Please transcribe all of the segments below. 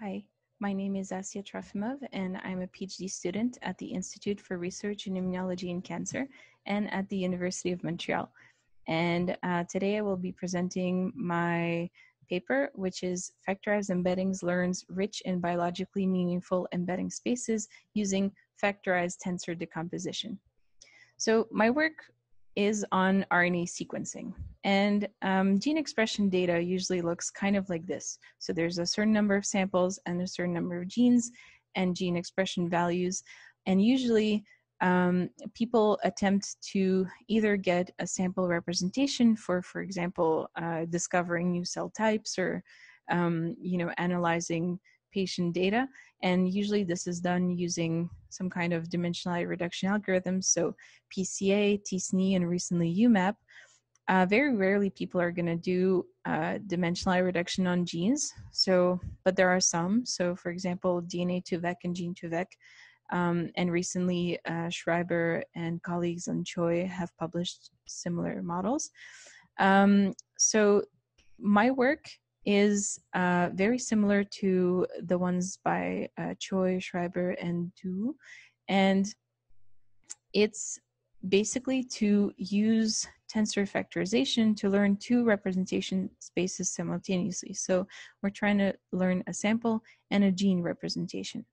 Hi, my name is Assya Trofimov, and I'm a PhD student at the Institute for Research in Immunology and Cancer and at the University of Montreal. And uh, today I will be presenting my paper, which is Factorized Embeddings Learns Rich and Biologically Meaningful Embedding Spaces using Factorized Tensor Decomposition. So my work is on RNA sequencing. And um, gene expression data usually looks kind of like this. So there's a certain number of samples and a certain number of genes and gene expression values. And usually um, people attempt to either get a sample representation for, for example, uh, discovering new cell types or, um, you know, analyzing patient data. And usually this is done using some kind of dimensionality reduction algorithms, So PCA, TSNE, and recently UMAP. Uh, very rarely people are going to do uh, dimensionality reduction on genes. So, but there are some. So, for example, DNA2VEC and Gene2VEC. Um, and recently, uh, Schreiber and colleagues on Choi have published similar models. Um, so, my work is uh, very similar to the ones by uh, Choi, Schreiber, and Du. And it's basically to use tensor factorization to learn two representation spaces simultaneously. So we're trying to learn a sample and a gene representation.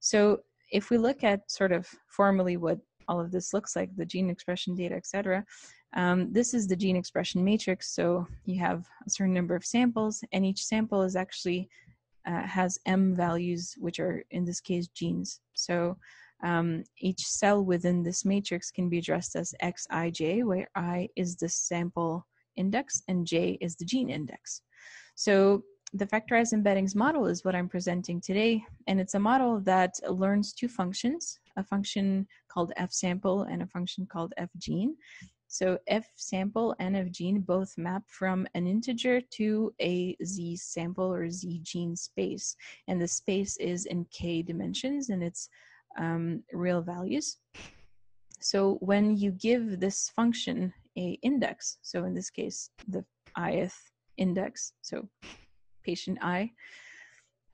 So if we look at sort of formally what all of this looks like, the gene expression data, etc., um, this is the gene expression matrix. So you have a certain number of samples, and each sample is actually uh, has M values, which are in this case genes. So um, each cell within this matrix can be addressed as Xij, where I is the sample index and J is the gene index. So the factorized embeddings model is what I'm presenting today, and it's a model that learns two functions, a function called f sample and a function called f gene. So f sample and f gene both map from an integer to a z sample or z gene space. And the space is in k dimensions and it's um, real values. So when you give this function a index, so in this case, the ith index, so patient i,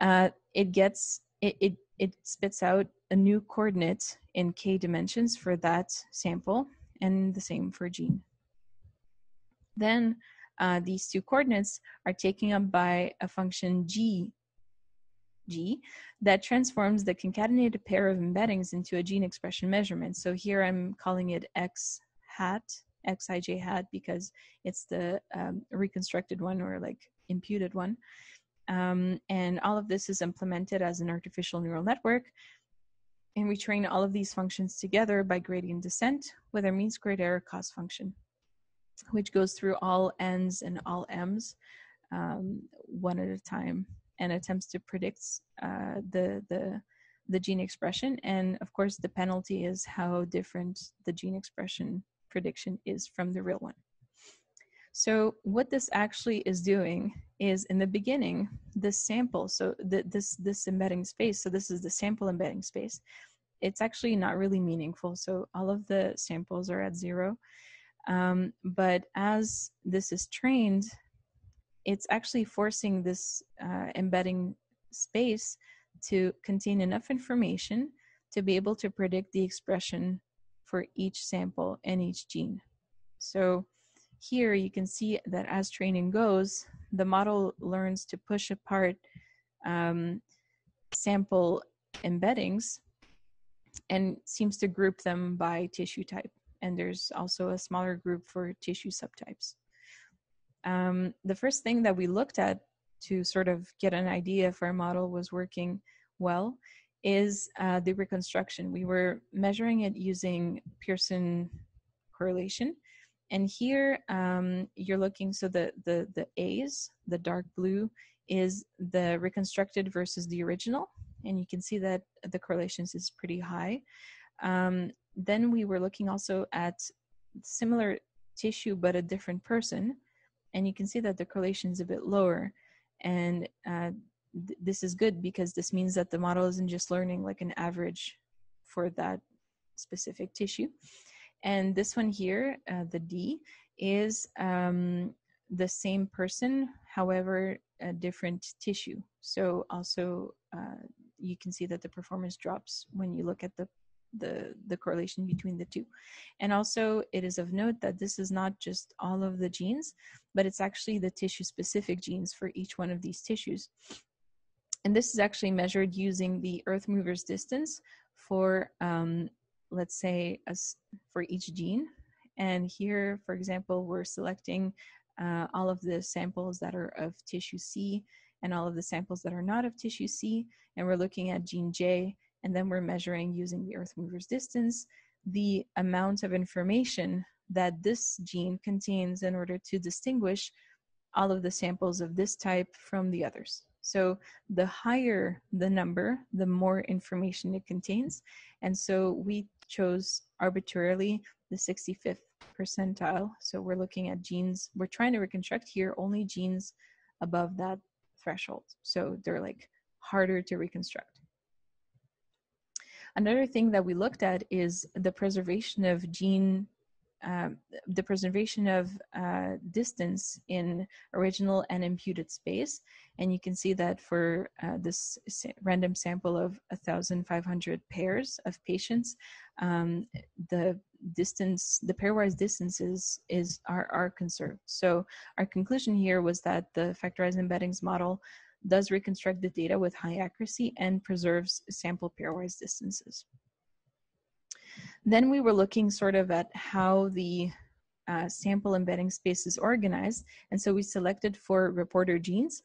uh, it gets, it, it, it spits out a new coordinate in k dimensions for that sample and the same for gene. Then uh, these two coordinates are taken up by a function g, g that transforms the concatenated pair of embeddings into a gene expression measurement. So here I'm calling it x hat, xij hat, because it's the um, reconstructed one or like imputed one. Um, and all of this is implemented as an artificial neural network and we train all of these functions together by gradient descent with our mean squared error cost function, which goes through all n's and all m's um, one at a time and attempts to predict uh, the, the, the gene expression. And of course, the penalty is how different the gene expression prediction is from the real one. So what this actually is doing is in the beginning, this sample, so the, this, this embedding space, so this is the sample embedding space, it's actually not really meaningful. So all of the samples are at zero. Um, but as this is trained, it's actually forcing this uh, embedding space to contain enough information to be able to predict the expression for each sample and each gene. So here you can see that as training goes, the model learns to push apart um, sample embeddings and seems to group them by tissue type. And there's also a smaller group for tissue subtypes. Um, the first thing that we looked at to sort of get an idea if our model was working well is uh, the reconstruction. We were measuring it using Pearson correlation and here um, you're looking, so the, the, the A's, the dark blue, is the reconstructed versus the original. And you can see that the correlations is pretty high. Um, then we were looking also at similar tissue but a different person. And you can see that the correlation is a bit lower. And uh, th this is good because this means that the model isn't just learning like an average for that specific tissue. And this one here, uh, the D, is um, the same person however, a different tissue. So also uh, you can see that the performance drops when you look at the the the correlation between the two and also it is of note that this is not just all of the genes but it's actually the tissue specific genes for each one of these tissues and this is actually measured using the earth mover's distance for um, let's say as for each gene and here for example we're selecting uh, all of the samples that are of tissue C and all of the samples that are not of tissue C and we're looking at gene J and then we're measuring using the earth mover's distance the amount of information that this gene contains in order to distinguish all of the samples of this type from the others. So the higher the number, the more information it contains. And so we chose arbitrarily the 65th percentile. So we're looking at genes, we're trying to reconstruct here only genes above that threshold. So they're like harder to reconstruct. Another thing that we looked at is the preservation of gene, uh, the preservation of uh, distance in original and imputed space. And you can see that for uh, this random sample of 1,500 pairs of patients, um, the distance, the pairwise distances is are, are conserved. So our conclusion here was that the factorized embeddings model does reconstruct the data with high accuracy and preserves sample pairwise distances. Then we were looking sort of at how the uh, sample embedding space is organized. And so we selected for reporter genes.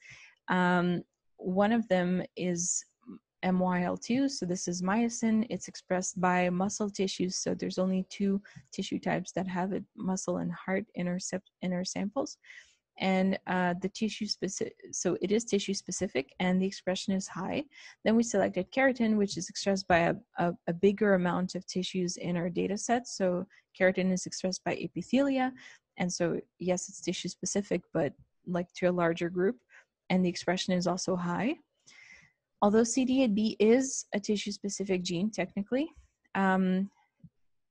Um, one of them is MYL2, so this is myosin. It's expressed by muscle tissues, so there's only two tissue types that have it, muscle and heart intercept inner samples and uh, the tissue specific, so it is tissue specific and the expression is high. Then we selected keratin, which is expressed by a, a, a bigger amount of tissues in our data set. So keratin is expressed by epithelia. And so, yes, it's tissue specific, but like to a larger group. And the expression is also high. Although CD8B is a tissue specific gene, technically, um,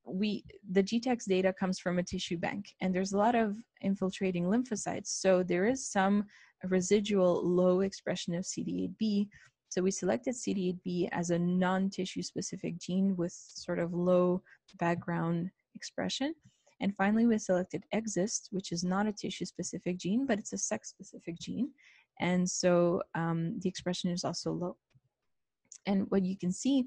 we the GTEx data comes from a tissue bank, and there's a lot of infiltrating lymphocytes. So there is some residual low expression of CD8B. So we selected CD8B as a non-tissue specific gene with sort of low background expression. And finally, we selected XIST, which is not a tissue specific gene, but it's a sex specific gene. And so um, the expression is also low. And what you can see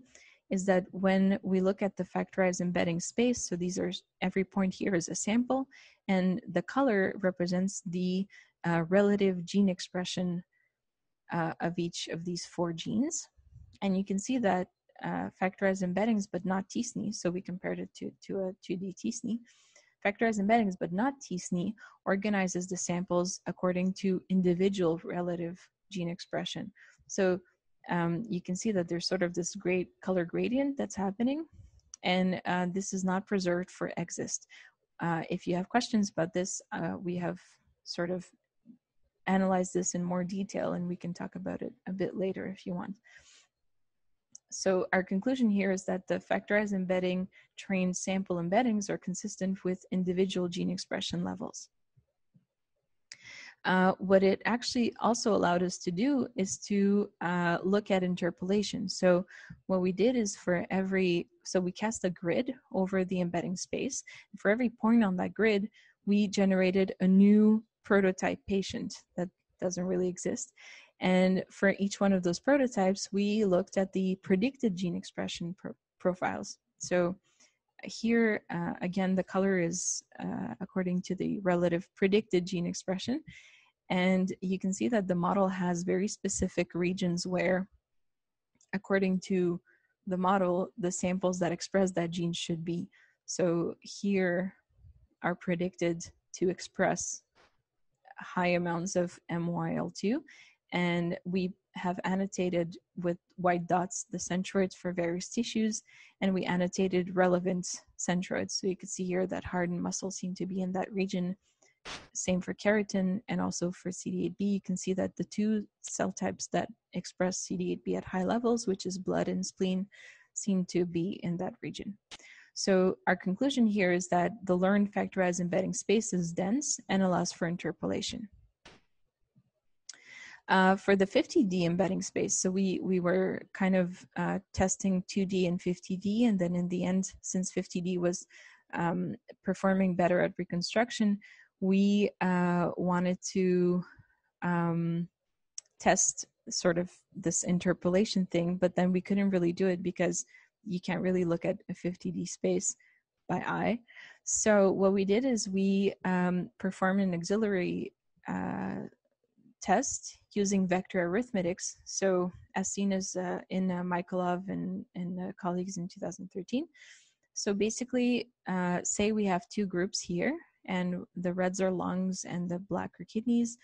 is that when we look at the factorized embedding space, so these are every point here is a sample, and the color represents the uh, relative gene expression uh, of each of these four genes. And you can see that uh, factorized embeddings, but not t-SNE, so we compared it to, to a 2D t-SNE. Factorized embeddings, but not t-SNE, organizes the samples according to individual relative gene expression. So um, you can see that there's sort of this great color gradient that's happening and uh, this is not preserved for XIST. Uh, if you have questions about this, uh, we have sort of analyzed this in more detail and we can talk about it a bit later if you want. So our conclusion here is that the factorized embedding trained sample embeddings are consistent with individual gene expression levels. Uh, what it actually also allowed us to do is to uh, look at interpolation. So what we did is for every, so we cast a grid over the embedding space. For every point on that grid, we generated a new prototype patient that doesn't really exist. And for each one of those prototypes, we looked at the predicted gene expression pro profiles. So here, uh, again, the color is uh, according to the relative predicted gene expression. And you can see that the model has very specific regions where, according to the model, the samples that express that gene should be. So here are predicted to express high amounts of MYL2. And we have annotated with white dots the centroids for various tissues, and we annotated relevant centroids. So you can see here that heart and muscle seem to be in that region same for keratin and also for CD8B. You can see that the two cell types that express CD8B at high levels, which is blood and spleen, seem to be in that region. So our conclusion here is that the learned factorized embedding space is dense and allows for interpolation. Uh, for the 50D embedding space. So we we were kind of uh, testing 2D and 50D, and then in the end, since 50D was um, performing better at reconstruction, we uh, wanted to um, test sort of this interpolation thing, but then we couldn't really do it because you can't really look at a 50D space by eye. So what we did is we um, performed an auxiliary uh, test using vector arithmetics. So as seen as uh, in uh, Mikolov and, and uh, colleagues in 2013. So basically, uh, say we have two groups here, and the reds are lungs and the black are kidneys.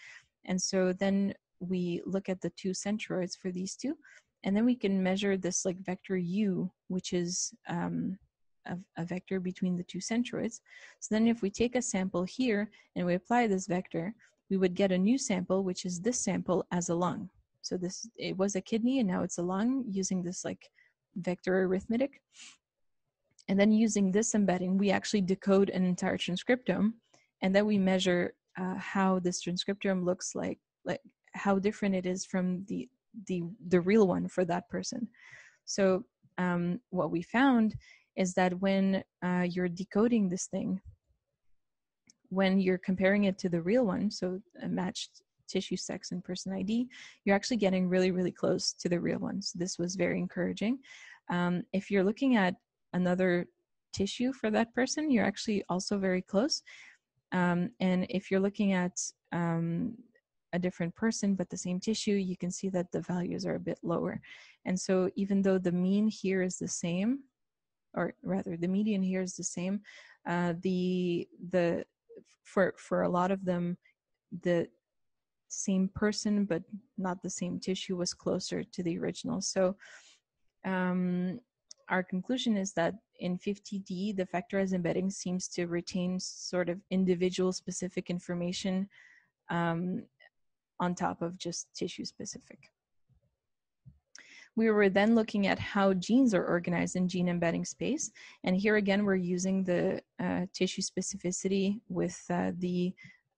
And so then we look at the two centroids for these two, and then we can measure this like vector u, which is um, a, a, vector between the two centroids. So then if we take a sample here and we apply this vector, we would get a new sample, which is this sample as a lung. So this, it was a kidney and now it's a lung using this like vector arithmetic. And then using this embedding, we actually decode an entire transcriptome and then we measure uh, how this transcriptome looks like, like how different it is from the, the, the real one for that person. So um, what we found is that when uh, you're decoding this thing, when you're comparing it to the real one, so a matched tissue, sex, and person ID, you're actually getting really, really close to the real one. So this was very encouraging. Um, if you're looking at another tissue for that person, you're actually also very close. Um, and if you're looking at um, a different person but the same tissue, you can see that the values are a bit lower. And so even though the mean here is the same, or rather the median here is the same, uh, the the for for a lot of them the same person but not the same tissue was closer to the original so um, our conclusion is that in 50D, the factorized embedding seems to retain sort of individual specific information um, on top of just tissue specific. We were then looking at how genes are organized in gene embedding space. And here again, we're using the uh, tissue specificity with uh, the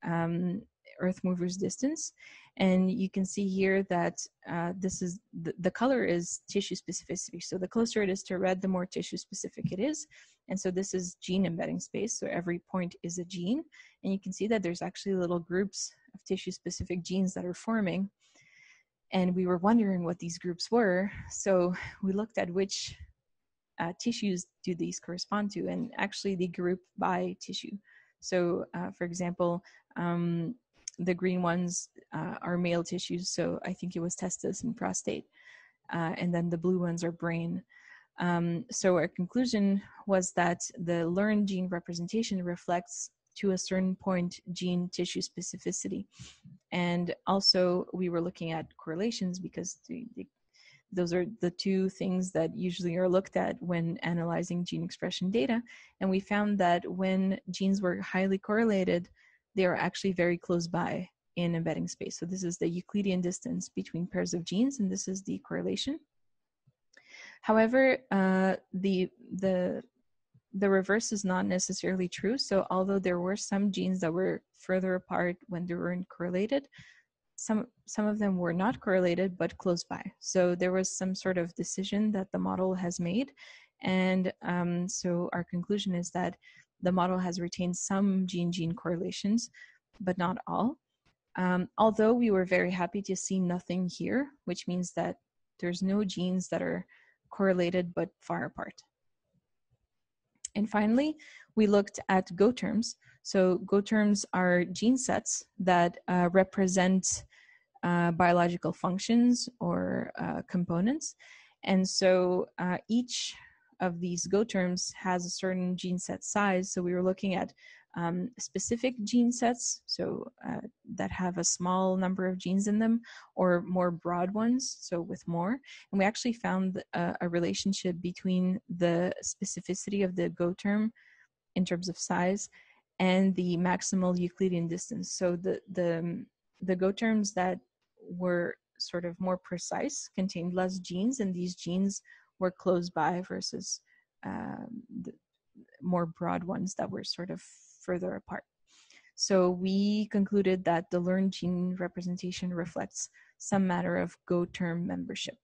um, Earth mover's distance. And you can see here that uh, this is the, the color is tissue specificity. So the closer it is to red, the more tissue specific it is. And so this is gene embedding space. So every point is a gene. And you can see that there's actually little groups of tissue specific genes that are forming and we were wondering what these groups were. So we looked at which uh, tissues do these correspond to, and actually they group by tissue. So, uh, for example, um, the green ones uh, are male tissues, so I think it was testis and prostate, uh, and then the blue ones are brain. Um, so our conclusion was that the learned gene representation reflects to a certain point gene tissue specificity. And also, we were looking at correlations because the, the, those are the two things that usually are looked at when analyzing gene expression data. And we found that when genes were highly correlated, they are actually very close by in embedding space. So this is the Euclidean distance between pairs of genes, and this is the correlation. However, uh, the the the reverse is not necessarily true. So although there were some genes that were further apart when they weren't correlated, some some of them were not correlated but close by. So there was some sort of decision that the model has made, and um, so our conclusion is that the model has retained some gene-gene correlations, but not all. Um, although we were very happy to see nothing here, which means that there's no genes that are correlated but far apart. And finally, we looked at GO terms. So GO terms are gene sets that uh, represent uh, biological functions or uh, components. And so uh, each of these GO terms has a certain gene set size. So we were looking at um, specific gene sets, so uh, that have a small number of genes in them, or more broad ones, so with more. And we actually found a, a relationship between the specificity of the GO term in terms of size and the maximal Euclidean distance. So the the the GO terms that were sort of more precise contained less genes, and these genes were close by versus um, the more broad ones that were sort of further apart. So we concluded that the learned gene representation reflects some matter of GO term membership.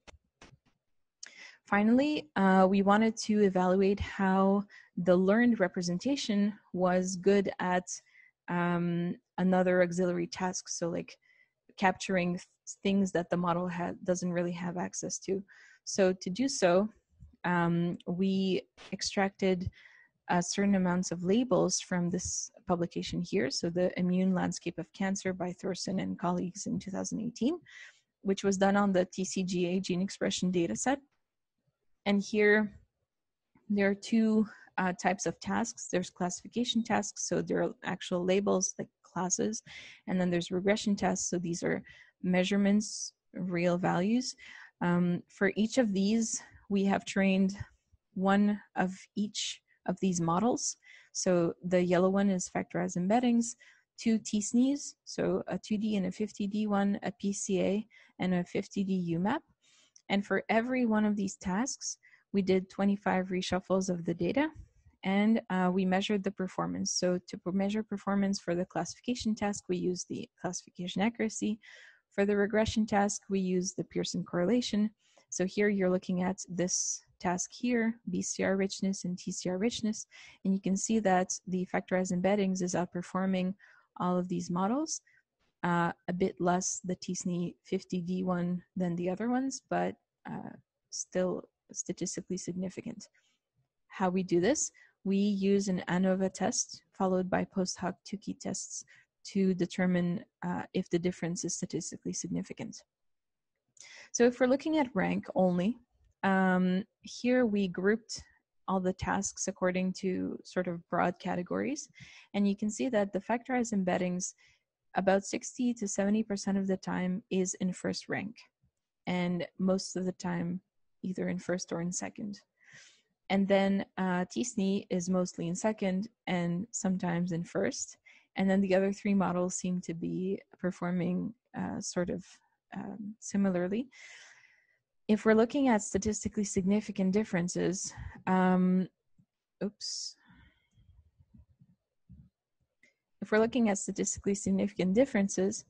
Finally, uh, we wanted to evaluate how the learned representation was good at um, another auxiliary task. So like capturing things that the model ha- doesn't really have access to. So to do so, um, we extracted uh, certain amounts of labels from this publication here. So the Immune Landscape of Cancer by Thorsson and colleagues in 2018, which was done on the TCGA gene expression dataset. And here there are two uh, types of tasks. There's classification tasks, so there are actual labels like classes, and then there's regression tests, so these are measurements, real values. Um, for each of these, we have trained one of each of these models. So the yellow one is factorized embeddings, two t-SNEs, so a 2D and a 50D one, a PCA, and a 50D UMAP. And for every one of these tasks, we did 25 reshuffles of the data and uh, we measured the performance. So to measure performance for the classification task, we use the classification accuracy. For the regression task, we use the Pearson correlation. So here you're looking at this task here, BCR richness and TCR richness, and you can see that the factorized embeddings is outperforming all of these models. Uh, a bit less the t-SNE 50D one than the other ones, but uh, still statistically significant. How we do this? We use an ANOVA test followed by post hoc Tukey tests to determine uh, if the difference is statistically significant. So if we're looking at rank only, um, here we grouped all the tasks according to sort of broad categories. And you can see that the factorized embeddings, about 60 to 70% of the time is in first rank. And most of the time, either in first or in second. And then uh, is mostly in second and sometimes in first. And then the other three models seem to be performing uh, sort of um, similarly if we're looking at statistically significant differences, um, oops. If we're looking at statistically significant differences,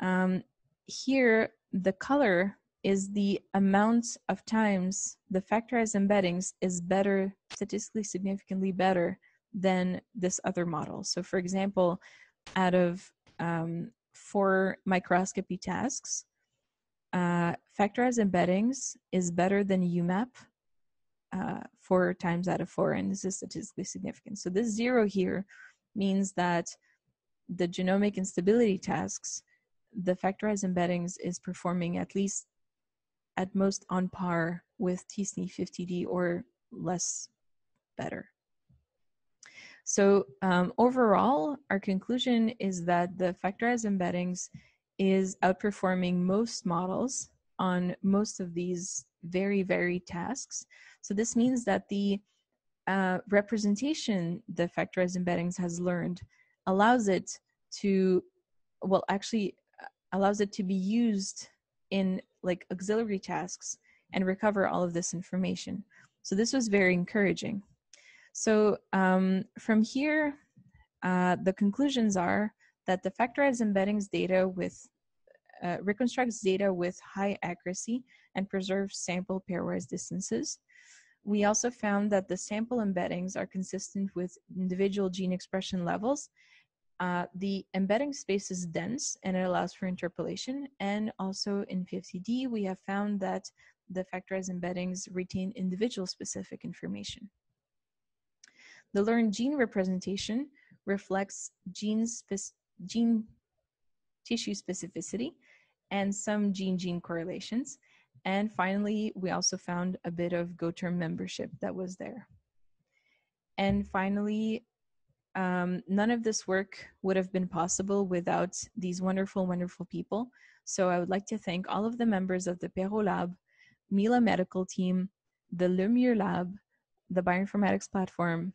um, here the color is the amount of times the factorized embeddings is better, statistically significantly better than this other model. So for example, out of um, four microscopy tasks, uh, factorized embeddings is better than UMAP uh, four times out of four, and this is statistically significant. So this zero here means that the genomic instability tasks, the factorized embeddings is performing at least at most on par with t-SNE 50D or less better. So um, overall, our conclusion is that the factorized embeddings is outperforming most models on most of these very varied tasks. So this means that the uh, representation the factorized embeddings has learned allows it to, well, actually uh, allows it to be used in like auxiliary tasks and recover all of this information. So this was very encouraging. So um, from here, uh, the conclusions are that the factorized embeddings data with uh, reconstructs data with high accuracy and preserves sample pairwise distances. We also found that the sample embeddings are consistent with individual gene expression levels. Uh, the embedding space is dense and it allows for interpolation. And also in 50D, we have found that the factorized embeddings retain individual specific information. The learned gene representation reflects gene, gene tissue specificity and some gene-gene correlations. And finally, we also found a bit of GoTerm membership that was there. And finally, um, none of this work would have been possible without these wonderful, wonderful people. So I would like to thank all of the members of the Perreault Lab, Mila Medical Team, the Lemieux Lab, the Bioinformatics Platform,